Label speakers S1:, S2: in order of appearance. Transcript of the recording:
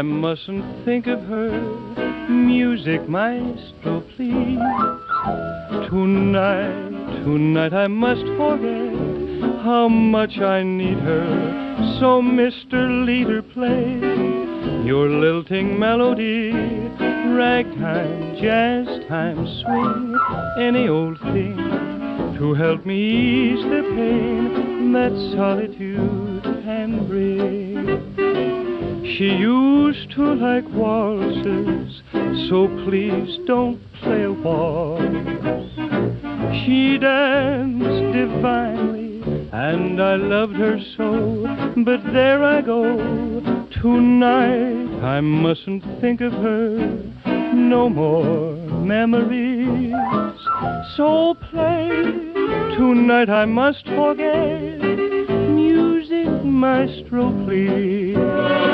S1: I mustn't think of her. Music, maestro, please. Tonight, tonight I must forget how much I need her. So, Mr. Leader, play your lilting melody. Ragtime, jazz time, swing, any old thing to help me ease the pain that solitude can bring. She used to like waltzes, so please don't play a waltz. She danced divinely, and I loved her so. But there I go, tonight I mustn't think of her. No more memories. So play, tonight I must forget. Music, maestro, please.